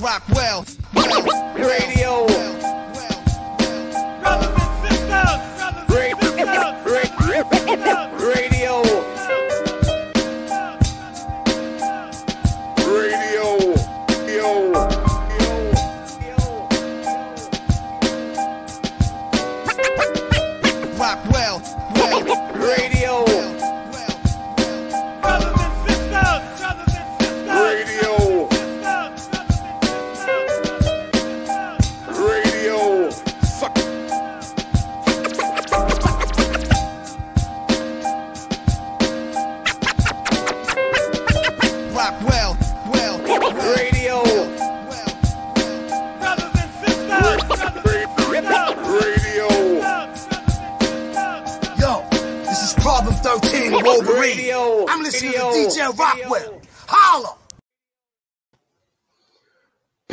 Rock well, well, Radio. Brothers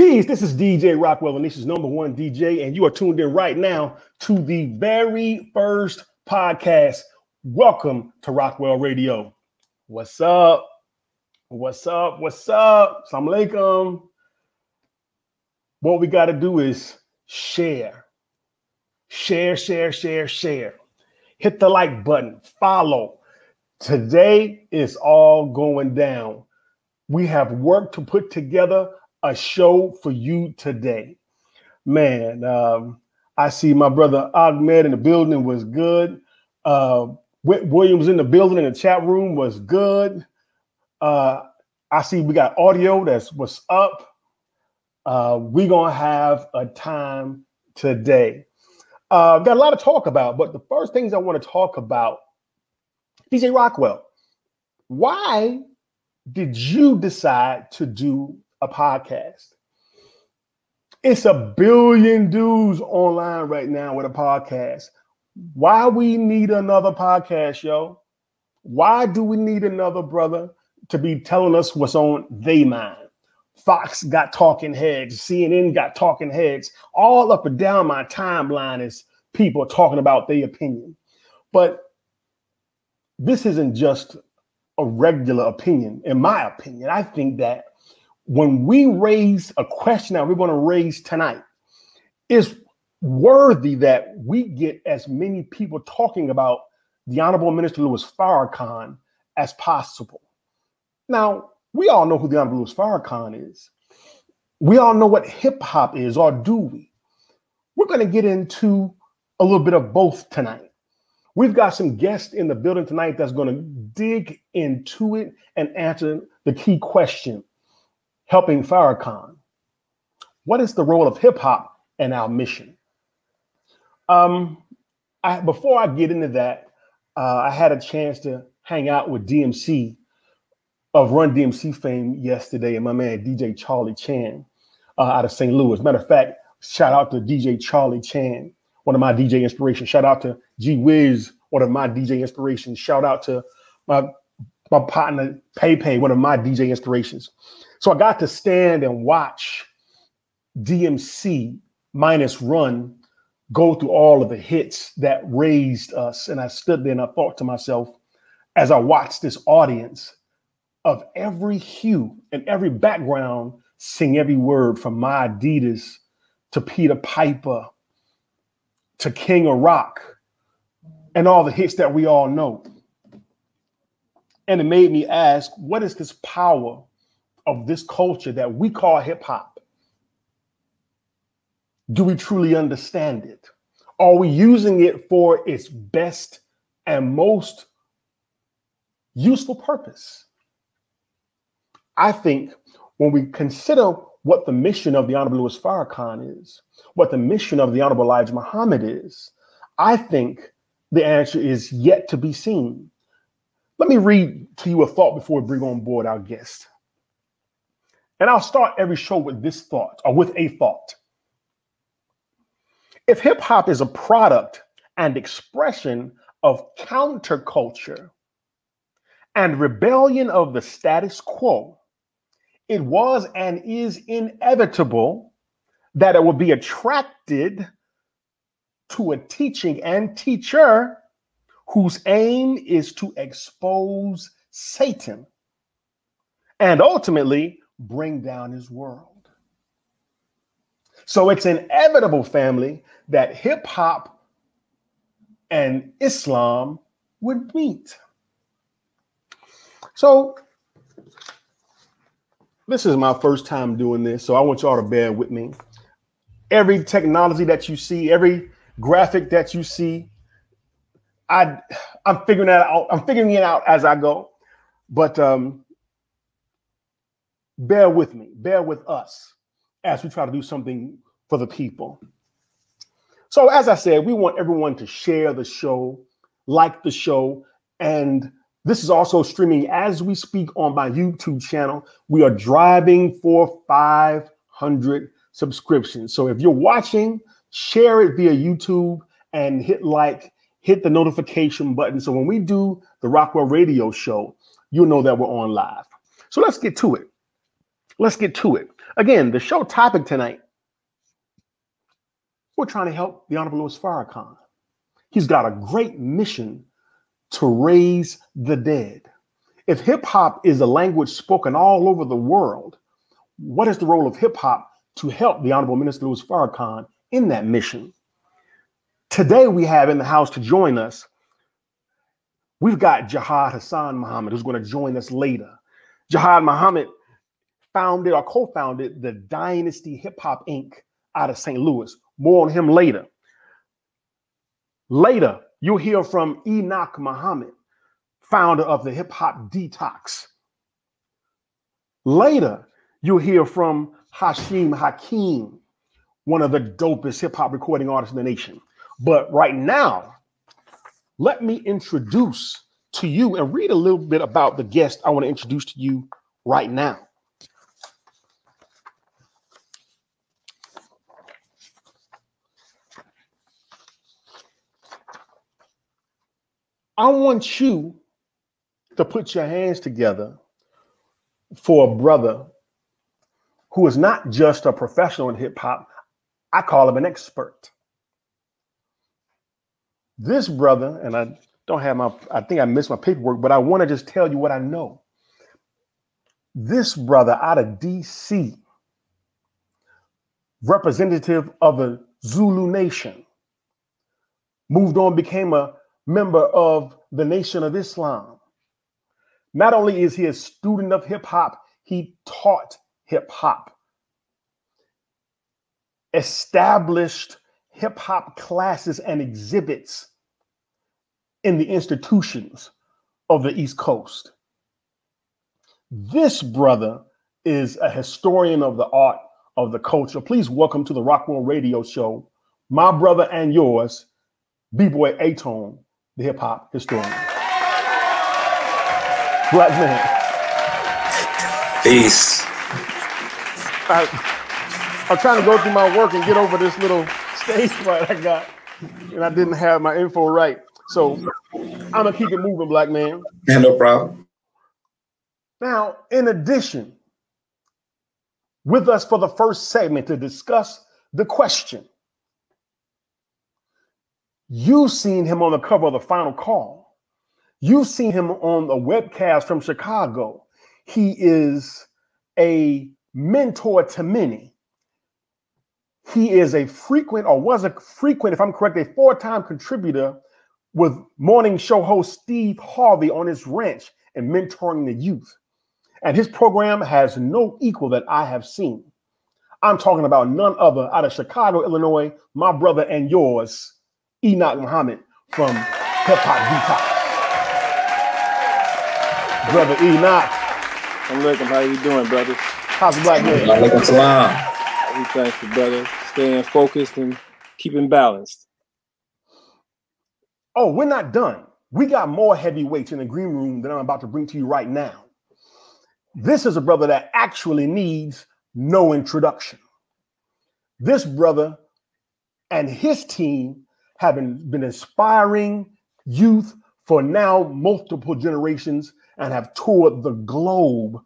This is DJ Rockwell, and this is number one DJ, and you are tuned in right now to the very first podcast. Welcome to Rockwell Radio. What's up? What's up? What's up? Assalamu alaikum. What we got to do is share, share, share, share, share. Hit the like button, follow. Today is all going down. We have work to put together a show for you today. Man, um, I see my brother Ahmed in the building was good. Uh, Williams in the building in the chat room was good. Uh, I see we got audio that's what's up. Uh, we're gonna have a time today. Uh, got a lot to talk about, but the first things I want to talk about, DJ Rockwell, why did you decide to do a podcast? It's a billion dudes online right now with a podcast. Why we need another podcast, yo? Why do we need another brother to be telling us what's on they mind? Fox got talking heads, CNN got talking heads. All up and down my timeline is people talking about their opinion. But this isn't just a regular opinion, in my opinion. I think that when we raise a question that we're going to raise tonight, it's worthy that we get as many people talking about the Honorable Minister Louis Farrakhan as possible. Now, we all know who the Honorable Louis Farrakhan is. We all know what hip hop is, or do we? We're going to get into a little bit of both tonight. We've got some guests in the building tonight that's going to dig into it and answer the key question helping Farrakhan. What is the role of hip hop and our mission? Um, I, before I get into that, uh, I had a chance to hang out with DMC of Run DMC fame yesterday, and my man DJ Charlie Chan uh, out of St. Louis. Matter of fact, shout out to DJ Charlie Chan, one of my DJ inspirations. Shout out to G Wiz, one of my DJ inspirations. Shout out to my my partner Pepe, one of my DJ inspirations. So I got to stand and watch DMC minus Run go through all of the hits that raised us, and I stood there and I thought to myself, as I watched this audience of every hue and every background sing every word from my Adidas to Peter Piper to King of Rock and all the hits that we all know. And it made me ask, what is this power of this culture that we call hip hop? Do we truly understand it? Are we using it for its best and most useful purpose? I think when we consider what the mission of the Honorable Louis Farrakhan is, what the mission of the Honorable Elijah Muhammad is, I think the answer is yet to be seen. Let me read to you a thought before we bring on board our guest. And I'll start every show with this thought or with a thought. If hip hop is a product and expression of counterculture and rebellion of the status quo, it was and is inevitable that it would be attracted to a teaching and teacher whose aim is to expose Satan and ultimately bring down his world. So it's inevitable, family, that hip hop and Islam would meet. So this is my first time doing this, so I want y'all to bear with me. Every technology that you see, every graphic that you see, I I'm figuring that out. I'm figuring it out as I go. But um, bear with me, bear with us as we try to do something for the people. So, as I said, we want everyone to share the show, like the show, and this is also streaming as we speak on my YouTube channel. We are driving for 500 subscriptions. So, if you're watching, share it via YouTube and hit like, hit the notification button. So, when we do the Rockwell Radio Show, you'll know that we're on live. So, let's get to it. Let's get to it. Again, the show topic tonight we're trying to help the Honorable Louis Farrakhan. He's got a great mission to raise the dead. If hip hop is a language spoken all over the world, what is the role of hip hop to help the Honorable Minister Louis Farrakhan in that mission? Today, we have in the house to join us, we've got Jihad Hassan Muhammad, who's going to join us later. Jihad Muhammad founded or co founded the Dynasty Hip Hop Inc. out of St. Louis, more on him later. Later, you'll hear from Enoch Muhammad, founder of the Hip Hop Detox. Later, you'll hear from Hashim Hakim, one of the dopest hip hop recording artists in the nation. But right now, let me introduce to you and read a little bit about the guest I want to introduce to you right now. I want you to put your hands together for a brother who is not just a professional in hip hop, I call him an expert. This brother, and I don't have my, I think I missed my paperwork, but I want to just tell you what I know. This brother out of DC, representative of the Zulu Nation, moved on, became a member of the Nation of Islam. Not only is he a student of hip hop, he taught hip hop, established hip hop classes and exhibits in the institutions of the East Coast. This brother is a historian of the art of the culture. Please welcome to the Rockwell Radio Show, my brother and yours, B Boy A-Tone, the hip hop historian. Black man. Peace. I, I'm trying to go through my work and get over this little stage fright I got, and I didn't have my info right. So I'm gonna keep it moving, black man. Yeah, no problem. Now, in addition, with us for the first segment to discuss the question You've seen him on the cover of the final call. You've seen him on a webcast from Chicago. He is a mentor to many. He is a frequent, or was a frequent, if I'm correct, a four time contributor with morning show host Steve Harvey on his ranch and mentoring the youth. And his program has no equal that I have seen. I'm talking about none other out of Chicago, Illinois, my brother and yours, Enoch Muhammad from Hip Hop Detox. Brother Enoch. Alaikum, how you doing, brother? How's the black man? Alaikum salam. We thank you, brother. Staying focused and keeping balanced. Oh, we're not done. We got more heavyweights in the green room that I'm about to bring to you right now. This is a brother that actually needs no introduction. This brother and his team been, been inspiring youth for now multiple generations and have toured the globe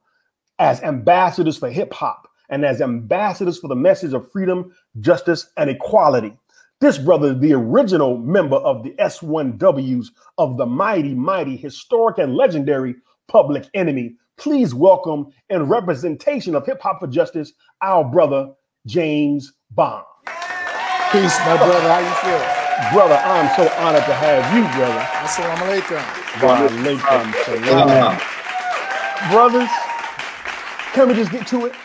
as ambassadors for hip hop and as ambassadors for the message of freedom, justice, and equality. This brother, the original member of the S1Ws of the mighty, mighty, historic, and legendary Public Enemy. Please welcome, in representation of Hip Hop for Justice, our brother, James Bomb. Peace, my brother. How you feel? Brother, I'm so honored to have you, brother. Assalamu alaikum. Wa alaikum salam. Brothers, can we just get to it?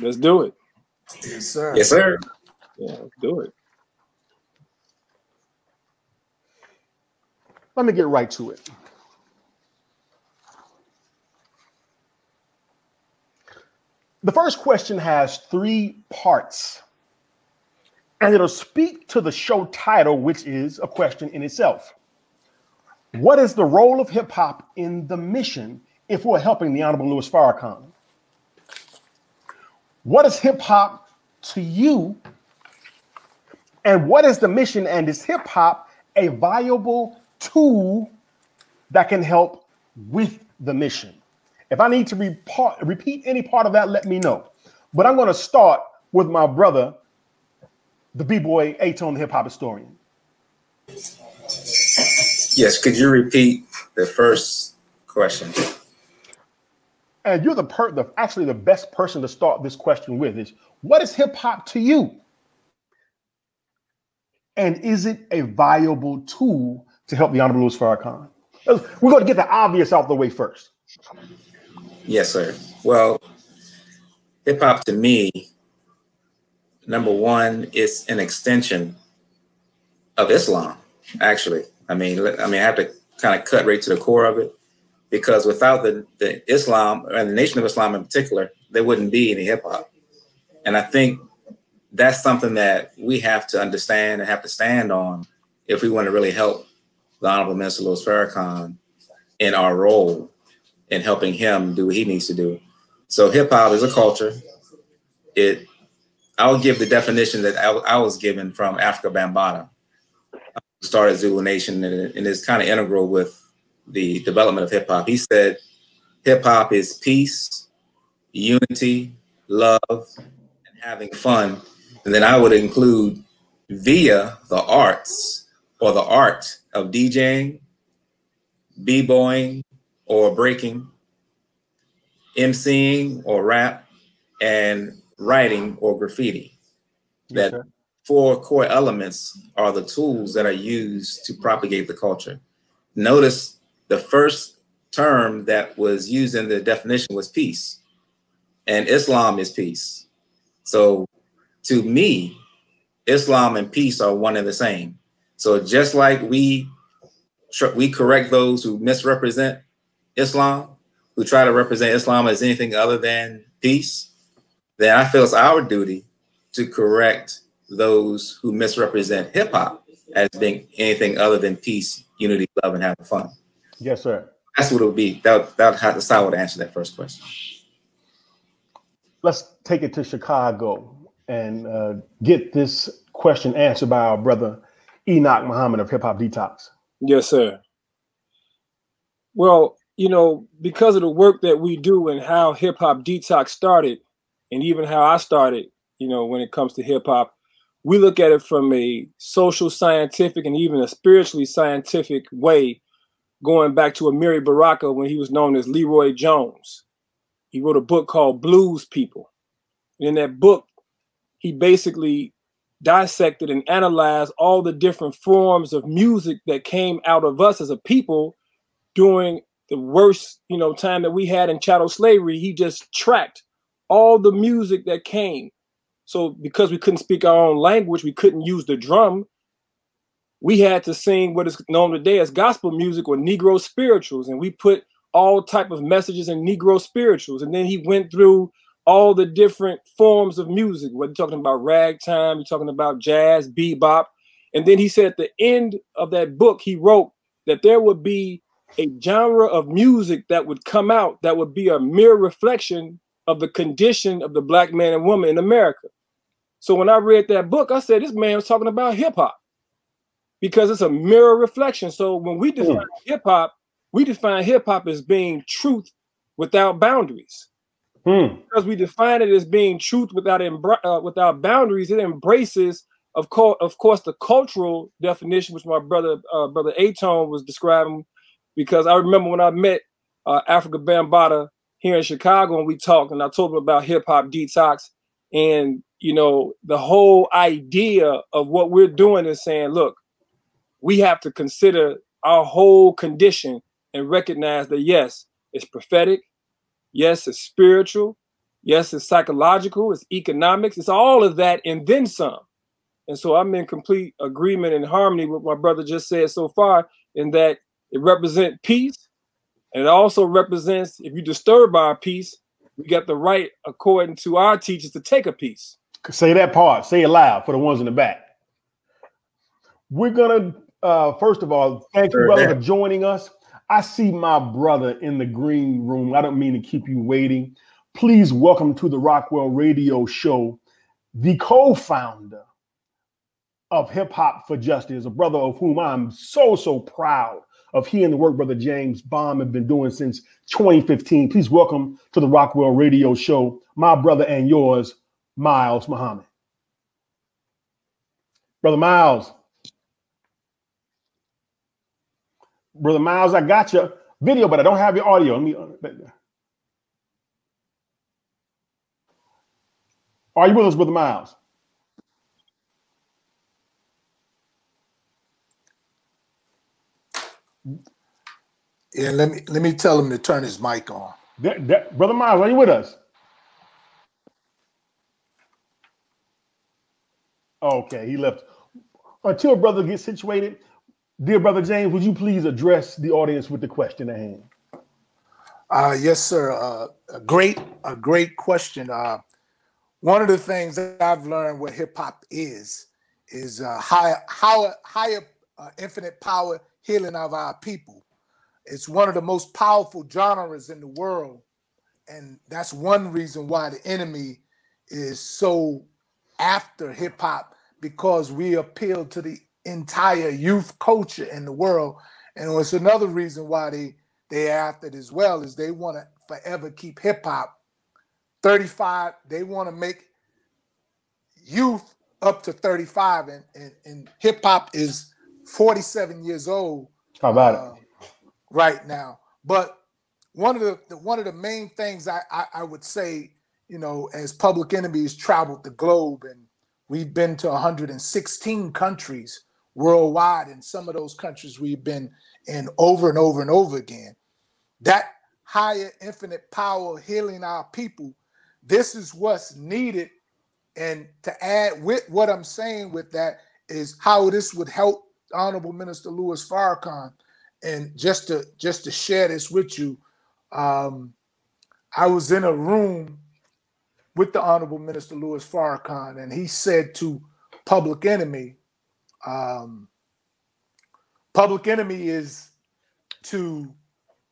Let's do it. Yes, sir. Yes, sir. Yeah, let's do it. Let me get right to it. The first question has three parts, and it'll speak to the show title, which is a question in itself. What is the role of hip hop in the mission if we're helping the Honorable Louis Farrakhan? What is hip hop to you? And what is the mission? And is hip hop a viable tool that can help with the mission? If I need to repeat any part of that, let me know. But I'm going to start with my brother, the B-boy A-Tone, the hip hop historian. Yes, could you repeat the first question? And you're the per the actually the best person to start this question with is what is hip hop to you? And is it a viable tool to help the Honorable Louis Farrakhan? We're going to get the obvious out the way first. Yes, sir. Well, hip hop to me, number one, it's an extension of Islam. Actually, I mean, I mean, I have to kind of cut right to the core of it because without the, the Islam and the Nation of Islam in particular, there wouldn't be any hip hop. And I think that's something that we have to understand and have to stand on if we want to really help the Honorable Minister Louis Farrakhan in our role in helping him do what he needs to do. So hip hop is a culture. It, I'll give the definition that I, I was given from Afrika Bambaataa, uh, started Zulu Nation, and, and it's kind of integral with the development of hip hop. He said, hip hop is peace, unity, love, and having fun. And then I would include via the arts or the art of DJing, b-boying, or breaking, emceeing or rap, and writing or graffiti. That sir. four core elements are the tools that are used to propagate the culture. Notice the first term that was used in the definition was peace, and Islam is peace. So to me, Islam and peace are one and the same. So just like we we correct those who misrepresent Islam, who try to represent Islam as anything other than peace, then I feel it's our duty to correct those who misrepresent hip hop as being anything other than peace, unity, love, and having fun. Yes, sir. That's what it would be. That that how that's how I would answer that first question. Let's take it to Chicago and uh, get this question answered by our brother Enoch Muhammad of Hip Hop Detox. Yes, sir. Well, you know, because of the work that we do and how hip hop detox started, and even how I started, you know, when it comes to hip hop, we look at it from a social, scientific, and even a spiritually scientific way, going back to Amiri Baraka when he was known as LeRoi Jones. He wrote a book called Blues People. And in that book, he basically dissected and analyzed all the different forms of music that came out of us as a people during the worst, you know, time that we had in chattel slavery. He just tracked all the music that came. So because we couldn't speak our own language, we couldn't use the drum. We had to sing what is known today as gospel music or Negro spirituals, and we put all type of messages in Negro spirituals. And then he went through all the different forms of music. Whether you're talking about ragtime, you're talking about jazz, bebop, and then he said at the end of that book, he wrote that there would be a genre of music that would come out that would be a mere reflection of the condition of the black man and woman in America. So when I read that book, I said, this man was talking about hip hop because it's a mirror reflection. So when we define hip hop, we define hip hop as being truth without boundaries. Hmm. Because we define it as being truth without uh, without boundaries, it embraces, of course, of course, the cultural definition, which my brother uh, brother A-Tone was describing. Because I remember when I met uh, Afrika Bambaataa here in Chicago, and we talked, and I told him about hip hop detox, and you know, the whole idea of what we're doing is saying, look, we have to consider our whole condition and recognize that yes, it's prophetic, yes, it's spiritual, yes, it's psychological, it's economics, it's all of that and then some. And so I'm in complete agreement and harmony with what my brother just said so far, in that it represents peace, and it also represents if you disturb our peace, we got the right, according to our teachers, to take a piece. Say that part. Say it loud for the ones in the back. We're gonna uh first of all, thank you, brother, yeah. for joining us. I see my brother in the green room. I don't mean to keep you waiting. Please welcome to the Rockwell Radio Show, the co-founder of Hip Hop for Justice, a brother of whom I'm so so proud of. He and the work brother James Bomb have been doing since 2015. Please welcome to the Rockwell Radio Show, my brother and yours, Miles Muhammad. Brother Miles. Brother Miles, I got your video, but I don't have your audio. Let me. uh, Are you with us, Brother Miles? Yeah, let me let me tell him to turn his mic on. That- that- Brother Miles, are you with us? Okay, he left. Until brother gets situated, dear brother James, would you please address the audience with the question at hand? Uh, yes, sir. Uh, a great, a great question. Uh, one of the things that I've learned what hip hop is is uh, higher, higher, higher uh, infinite power healing of our people. It's one of the most powerful genres in the world, and that's one reason why the enemy is so after hip hop because we appeal to the entire youth culture in the world, and it's another reason why they they after it as well is they want to forever keep hip hop 35 they want to make youth up to 35 and, and, and hip hop is 47 years old How about it? uh, right now but one of the, the one of the main things I, I i would say you know as public enemies traveled the globe and we've been to 116 countries worldwide and some of those countries we've been in over and over and over again that higher infinite power healing our people this is what's needed and to add with what i'm saying with that is how this would help honorable minister louis farrakhan and just to just to share this with you um i was in a room with the honorable minister louis farrakhan and he said to public enemy um public enemy is to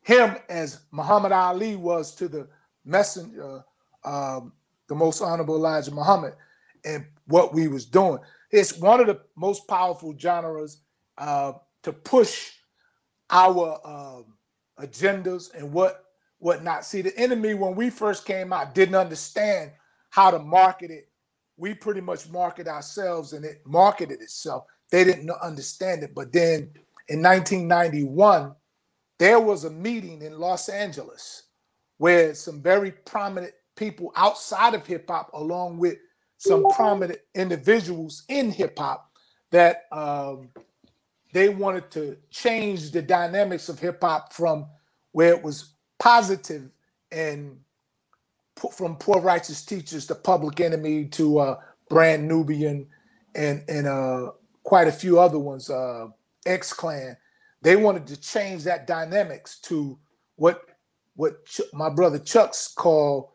him as Muhammad Ali was to the messenger, um, the most honorable Elijah Muhammad, and what we was doing. It's one of the most powerful genres uh, to push our um, agendas and what whatnot. See, the enemy when we first came out didn't understand how to market it. We pretty much market ourselves, and it marketed itself. They didn't understand it, but then in 1991 there was a meeting in Los Angeles where some very prominent people outside of hip hop, along with some prominent individuals in hip hop, that um, they wanted to change the dynamics of hip hop from where it was positive and from poor righteous teachers to public enemy to uh, brand nubian and and uh, quite a few other ones uh, x clan they wanted to change that dynamics to what what Ch- my brother Chuck's called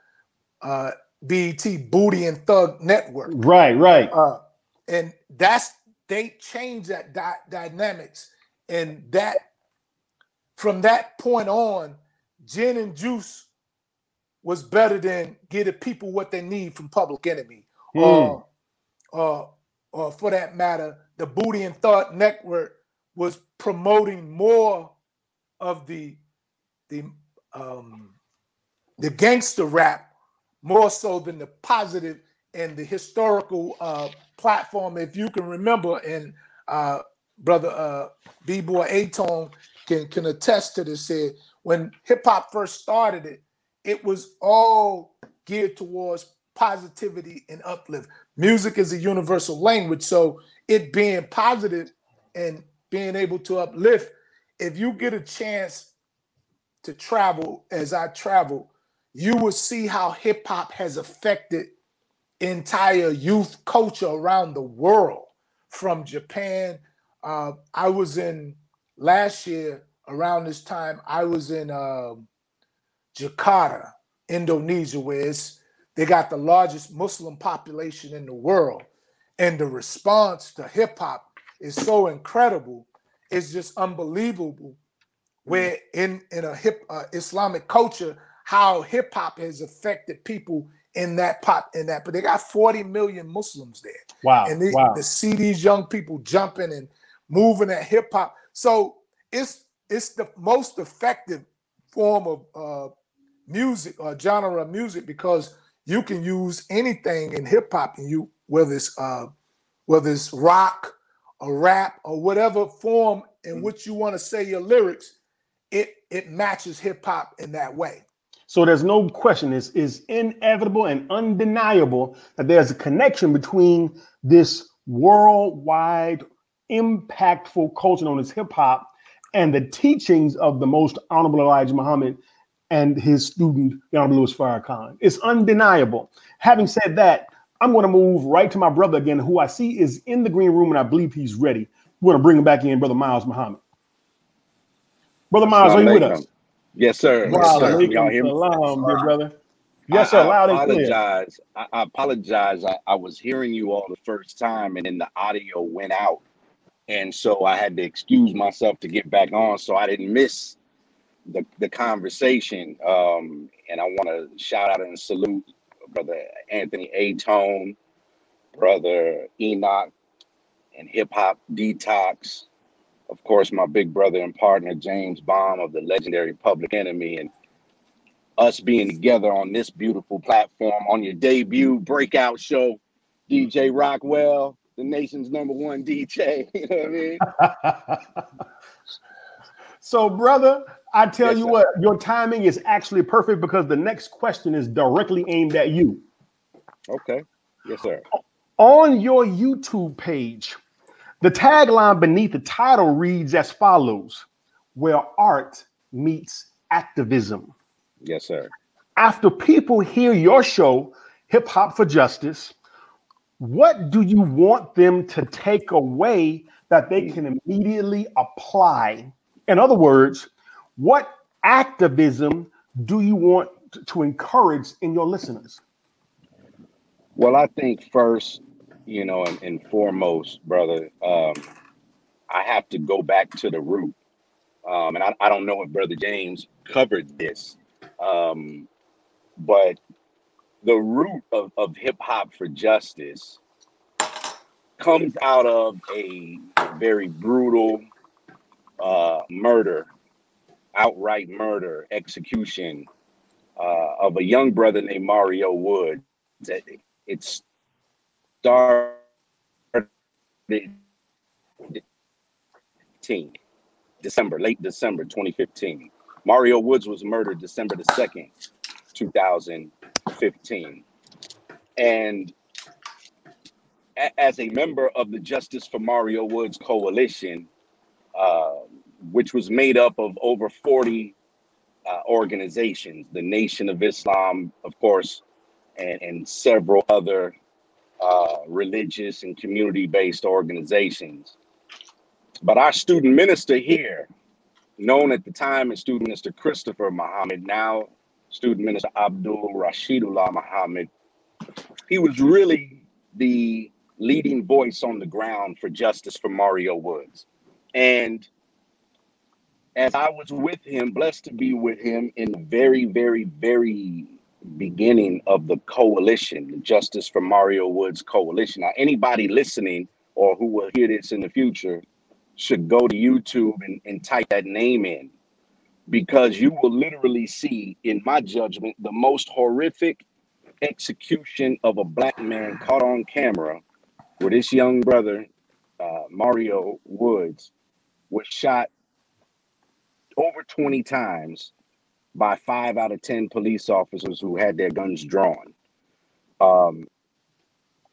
uh, BET Booty and Thug Network, Right, right. uh, and that's they changed that dy- dynamics, and that from that point on, gin and juice was better than getting people what they need from Public Enemy, or or or for that matter, the Booty and Thought Network was promoting more of the the um the gangster rap more so than the positive and the historical uh platform if you can remember and uh brother uh b-boy A-Tone can can attest to this said when hip hop first started it it was all geared towards positivity and uplift. Music is a universal language, so it being positive and being able to uplift. If you get a chance to travel as I travel, you will see how hip hop has affected entire youth culture around the world from Japan. Uh, I was in last year around this time, I was in um Jakarta, Indonesia, where it's, they got the largest Muslim population in the world. And the response to hip hop is so incredible. It's just unbelievable. Where in, in a hip uh, Islamic culture, how hip hop has affected people in that pop in that, but they got 40 million Muslims there. Wow. And they, wow. to see these young people jumping and moving at hip hop. So it's it's the most effective form of uh, music or genre of music because you can use anything in hip hop and you whether it's uh, whether it's rock or rap or whatever form in which you want to say your lyrics, it it matches hip hop in that way. So there's no question. It's, it's inevitable and undeniable that there's a connection between this worldwide impactful culture known as hip hop and the teachings of the most honorable Elijah Muhammad and his student, the Honorable Louis Farrakhan. It's undeniable. Having said that, I'm going to move right to my brother again, who I see is in the green room, and I believe he's ready. We're going to bring him back in, Brother Miles Muhammad. Brother Miles, are you with us? Yes, sir. Wow, Yes, sir. alaikum Y'all hear me? salam, dear brother. Yes, sir. I, Loud and clear. apologize. I, I apologize. I, I was hearing you all the first time, and then the audio went out, and so I had to excuse myself to get back on, so I didn't miss the the conversation. Um, and I want to shout out and salute brother Anthony A. Tone, brother Enoch, and Hip Hop Detox. Of course, my big brother and partner James Bomb of the legendary Public Enemy, and us being together on this beautiful platform on your debut breakout show, DJ Rockwell, the nation's number one DJ. You know what I mean? so, brother, I tell Yes, you sir. what, your timing is actually perfect because the next question is directly aimed at you. Okay. Yes, sir. On your YouTube page, the tagline beneath the title reads as follows Where art meets activism. Yes, sir. After people hear your show, Hip Hop for Justice, what do you want them to take away that they can immediately apply? In other words, what activism do you want to encourage in your listeners? Well, I think first, you know, and, and foremost, brother, um, I have to go back to the root. Um, and I, I don't know if Brother James covered this, um, but the root of, of hip hop for justice comes out of a very brutal uh, murder, outright murder, execution uh, of a young brother named Mario Wood. It, it started 15, December, late December 2015. Mario Woods was murdered December the 2nd, 2015. And a- as a member of the Justice for Mario Woods Coalition, uh, which was made up of over 40 uh, organizations, the Nation of Islam, of course, and, and several other uh, religious and community based organizations. But our student minister here, known at the time as student minister Christopher Muhammad, now student minister Abdul Rashidullah Muhammad, he was really the leading voice on the ground for justice for Mario Woods. And as I was with him, blessed to be with him in very, very, very beginning of the coalition, the Justice for Mario Woods Coalition. Now, anybody listening or who will hear this in the future should go to YouTube and, and type that name in because you will literally see, in my judgment, the most horrific execution of a black man caught on camera where this young brother, uh, Mario Woods, was shot over 20 times by five out of 10 police officers who had their guns drawn. Um,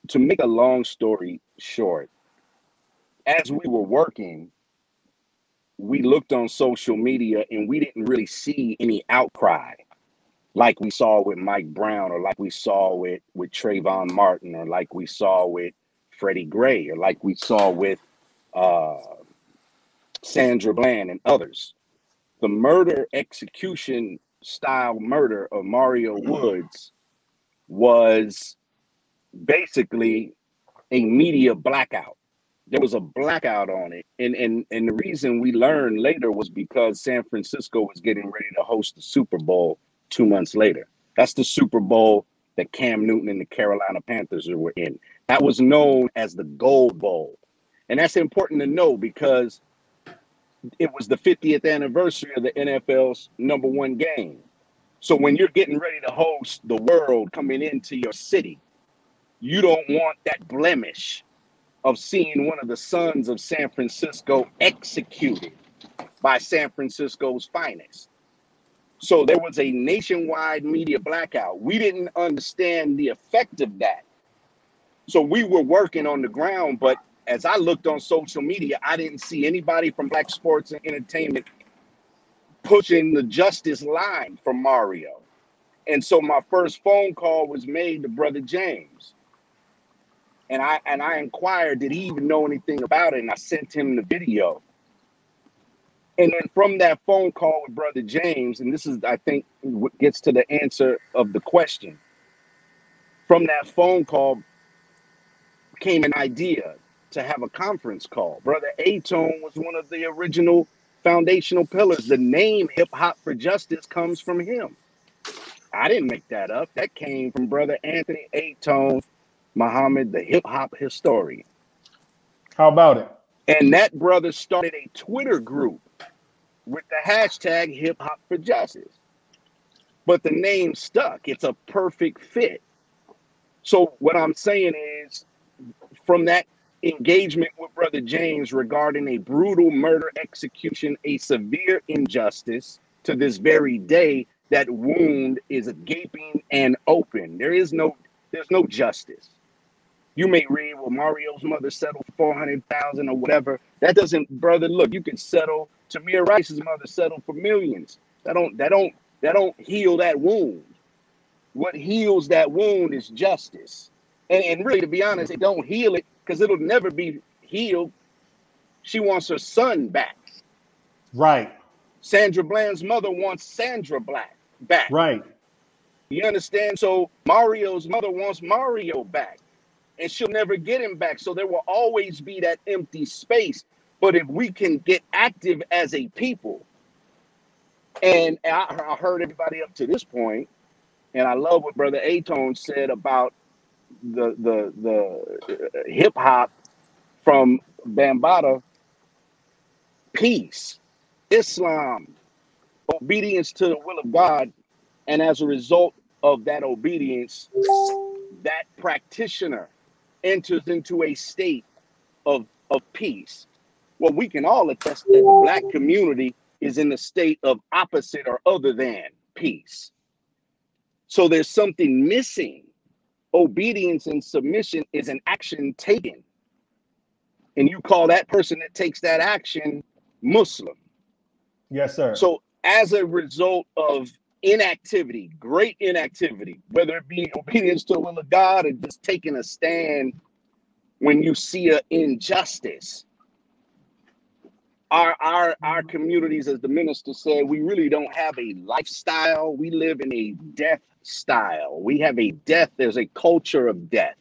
to make a long story short, as we were working, we looked on social media and we didn't really see any outcry like we saw with Mike Brown or like we saw with with Trayvon Martin or like we saw with Freddie Gray or like we saw with uh, Sandra Bland and others. The murder execution style murder of Mario mm-hmm. Woods was basically a media blackout. There was a blackout on it. And, and, and the reason we learned later was because San Francisco was getting ready to host the Super Bowl two months later. That's the Super Bowl that Cam Newton and the Carolina Panthers were in. That was known as the Gold Bowl. And that's important to know because it was the 50th anniversary of the NFL's number one game. So when you're getting ready to host the world coming into your city, you don't want that blemish of seeing one of the sons of San Francisco executed by San Francisco's finest. So there was a nationwide media blackout. We didn't understand the effect of that. So we were working on the ground, but as I looked on social media, I didn't see anybody from Black Sports and Entertainment pushing the justice line for Mario. And so my first phone call was made to Brother James. And I and I inquired, did he even know anything about it? And I sent him the video. And then from that phone call with Brother James, and this is, I think, what gets to the answer of the question. From that phone call came an idea to have a conference call. Brother A-Tone was one of the original foundational pillars. The name Hip Hop for Justice comes from him. I didn't make that up. That came from Brother Anthony A-Tone Muhammad, the hip hop historian. How about it? And that brother started a Twitter group with the hashtag hip hop for justice. But the name stuck. It's a perfect fit. So what I'm saying is from that engagement with Brother James regarding a brutal murder execution, a severe injustice to this very day, that wound is gaping and open. There is no there's no justice. You may read, well, Mario's mother settled 400,000 or whatever. That doesn't, brother, look, you can settle. Tamir Rice's mother settled for millions. That don't, that don't, that don't heal that wound. What heals that wound is justice. And, and really, to be honest, it don't heal it because it'll never be healed. She wants her son back. Right. Sandra Bland's mother wants Sandra Black back. Right. You understand? So Mario's mother wants Mario back, and she'll never get him back. So there will always be that empty space. But if we can get active as a people, and I, I heard everybody up to this point, and I love what Brother A-Tone said about the the the hip hop from Bambaataa, peace, Islam, obedience to the will of God, and as a result of that obedience, that practitioner enters into a state of of peace. Well, we can all attest that the black community is in a state of opposite or other than peace. So there's something missing obedience and submission is an action taken. And you call that person that takes that action Muslim. Yes, sir. So, as a result of inactivity, great inactivity, whether it be obedience to the will of God or just taking a stand when you see an injustice, our our our communities, as the minister said, we really don't have a lifestyle. We live in a death style. We have a death. There's a culture of death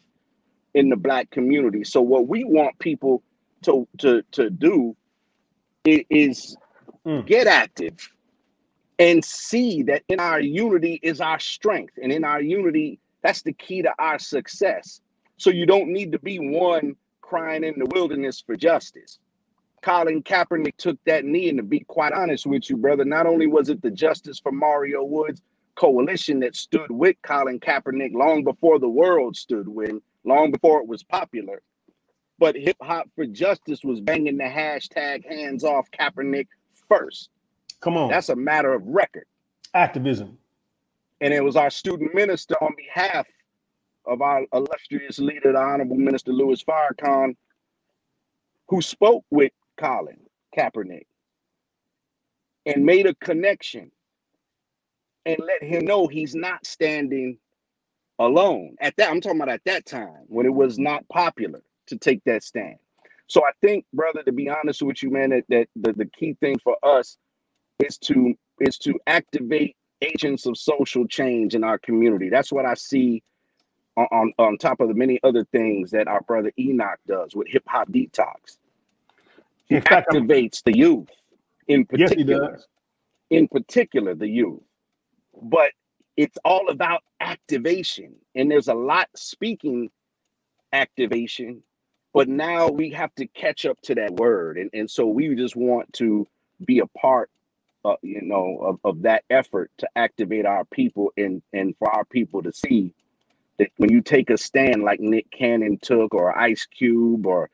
in the black community. So what we want people to to to do is Mm. get active and see that in our unity is our strength, and in our unity, that's the key to our success. So you don't need to be one crying in the wilderness for justice. Colin Kaepernick took that knee, and to be quite honest with you, brother, not only was it the Justice for Mario Woods coalition that stood with Colin Kaepernick long before the world stood with him, long before it was popular, but Hip Hop for Justice was banging the hashtag hands off Kaepernick first. Come on. That's a matter of record. activism. And it was our student minister on behalf of our illustrious leader, the Honorable Minister Louis Farrakhan, who spoke with Colin Kaepernick and made a connection and let him know he's not standing alone. At that, I'm talking about at that time when it was not popular to take that stand. So I think, brother, to be honest with you, man, that, that the, the key thing for us is to is to activate agents of social change in our community. That's what I see on, on, on top of the many other things that our brother Enoch does with hip hop detox. He In fact, activates the youth in yes, he particular. Does. in particular the youth. But it's all about activation. And there's a lot speaking activation but now we have to catch up to that word. And, and so we just want to be a part uh, you know of, of that effort to activate our people and and for our people to see that when you take a stand like nick cannon took or ice cube or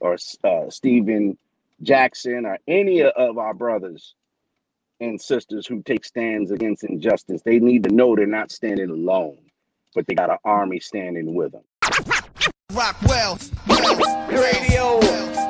or uh, stephen jackson or any of our brothers and sisters who take stands against injustice. They need to know they're not standing alone, but they got an army standing with them. Rockwell, well, Radio.